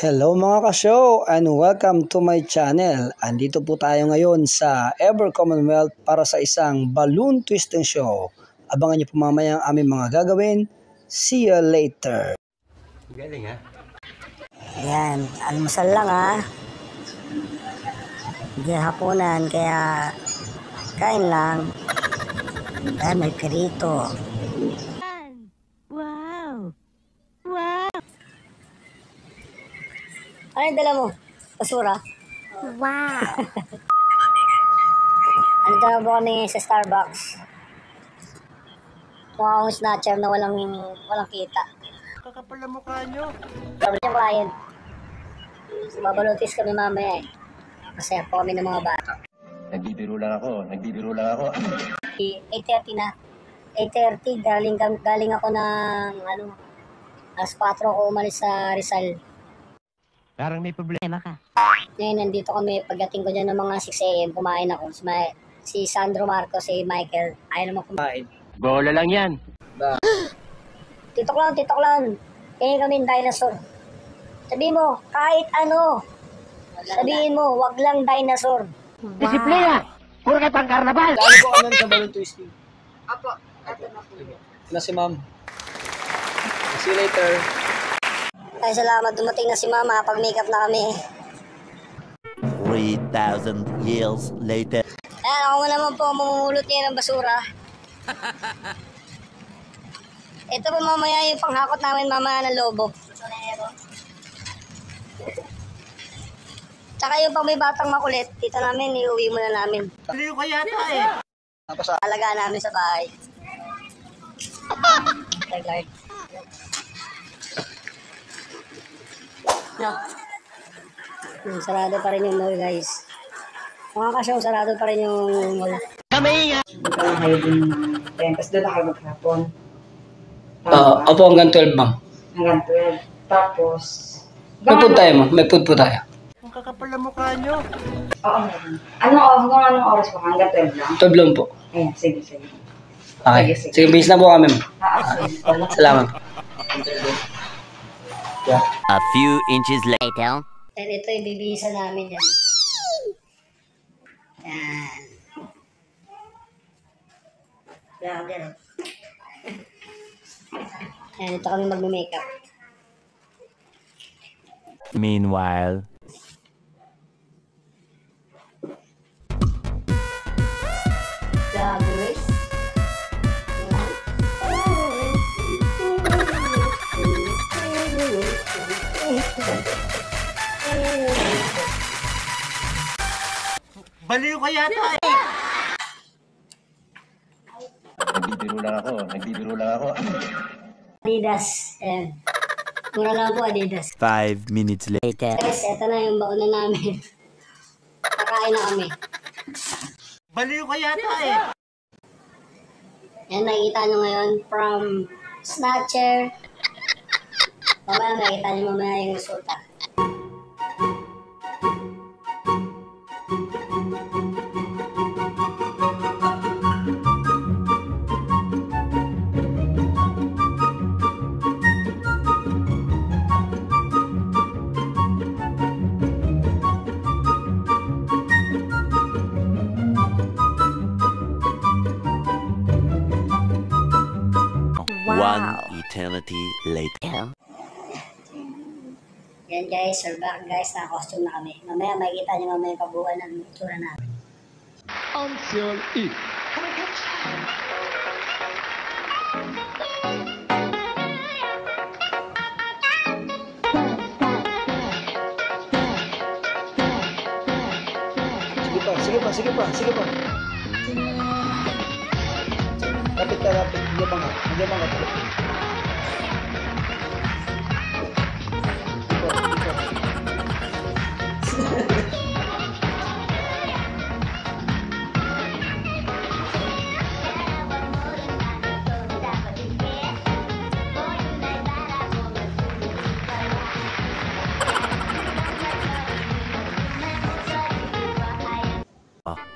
Hello mga ka-show and welcome to my channel. Andito po tayo ngayon sa Ever Commonwealth para sa isang balloon twisting show. Abangan niyo po mamaya ang aming mga gagawin. See you later. Galing ha? Yan, almusal lang ha. Hindi hapunan, kaya kain lang. Dahil may pirito. Wow! Wow! Ano yung dala mo? Basura? Wow! Ano dala mo kami sa Starbucks? Mukha akong snatcher na walang, walang kita. Kakapal ang mukha nyo. Sabi niya client. Babalutis kami mamaya eh. Masaya po kami ng mga bata. Nagbibiro lang ako, nagbibiro lang ako. 8.30 na. 8.30, galing, galing ako ng, ano, alas 4 ako umalis sa Rizal. Parang may problema. Ema ka. Ngayon, nandito kami, pagdating ko dyan ng mga 6 a.m., kumain ako. Si, Ma- si Sandro Marcos, si Michael, ayaw naman kumain. Bola lang yan. Titok lang, titok lang. Kaya kami dinosaur. Sabihin mo, kahit ano. Sabihin mo, wag lang dinosaur. Disiplina! Puro ka pang karnabal! Lalo po ano sa balloon twisting? Apo, eto na po. Na si ma'am. See you later. Ay, salamat. Dumating na si Mama. Pag-makeup na kami. 3,000 years later. Ayan, ako naman po mamumulot niya ng basura. Ito po mamaya yung panghakot namin mamaya ng lobo. Tsaka yung pag may batang makulit, dito namin, iuwi muna namin. Aliw ka yata eh. Tapos ah, Alaga namin sa bahay. Thank No. Hmm, sarado pa rin yung mall, guys. Mga kasyong, sarado pa rin yung mall. Punta lang kayo din. Ayan, tapos doon na kayo maghapon. uh, opo hanggang 12 ma'am. Hanggang 12. Tapos, May food tayo ma'am. May food po tayo. Ang kakapal ang mukha nyo. Oo, meron. Anong, hanggang anong oras po? Hanggang 12 lang? 12 lang po. Ayan, sige, sige. Okay. Sige, sige. Sige, bis na po kami ma'am. Ah, sige. Salamat. Salamat. A few inches later. And ito yung bibihisa namin yan. Yan. Yan, yan. Yan, ito kami mag-makeup. Meanwhile, Baliw ka yata eh. Nagbibiro lang ako, nagbibiro lang ako. Adidas. Ayan. Mura lang po Adidas. 5 minutes later. Guys, ito na yung baon na namin. Kakain na kami. Baliw ka yata eh. Yan, nakikita nyo ngayon from Snatcher. Mamaya makikita nyo mamaya yung resulta. One eternity later. Yan guys, we're back guys. Naka-costume na kami. Mamaya makikita nyo mamaya yung kabuuan ng itsura namin. Sige pa, sige pa, sige pa, sige pa. Lapit ka, lapit. Hindi ba nga? Hindi ba nga?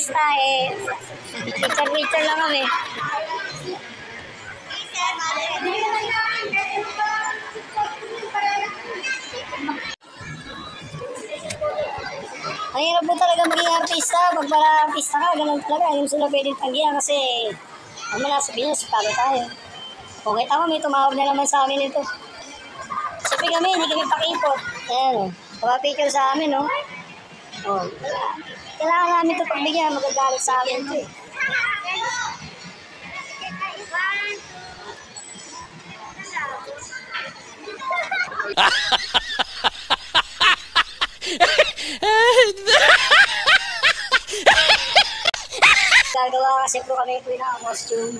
Artista eh. Picture-picture lang kami. Ang hirap po talaga maging artista. Pag para artista ka, ganun talaga. Mo sila pwedeng tanggihan kasi ano na sabihin niya, sipalo tayo. Okay, tama, may tumawag na naman sa amin ito. Siyempre kami, hindi kami pakipot. Ayan o. Papa-picture sa amin, no? Oh. Kailangan namin ito pagbigyan, magagalit sa amin ito eh. Gagawa kasi po kami po ng costume.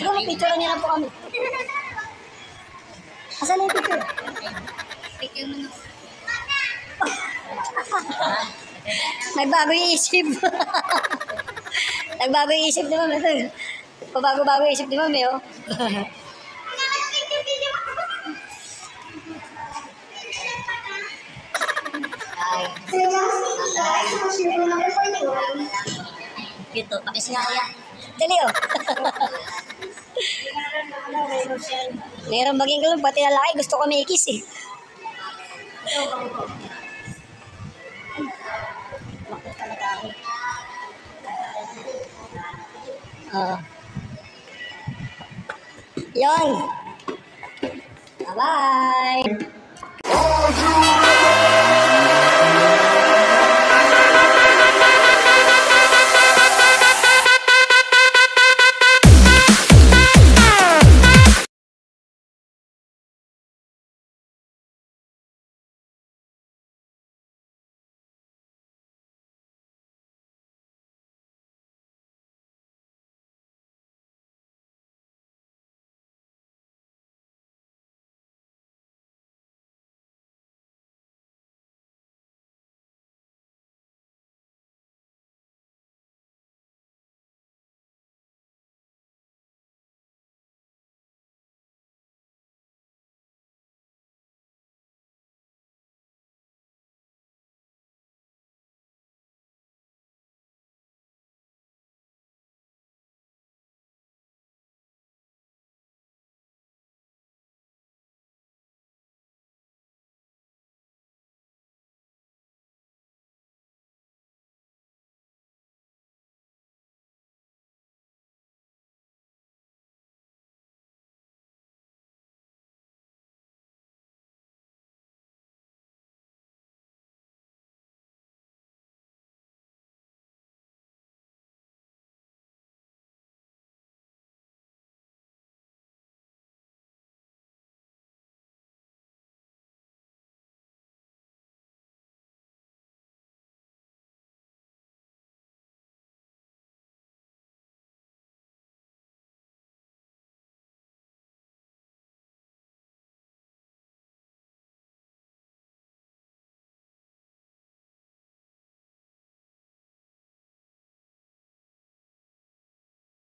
Siguro picture niya na po kami. Asan na yung picture? Picture mo na. May bago yung isip. Nagbago yung isip ni Ma'am. Ito. Pabago-bago yung isip ni Ma'am eh. Oh. Ito, pakisngaya. Dali oh. Meron maging ganun, pati lalaki gusto ko may kiss eh. Ah. Yon. Bye-bye.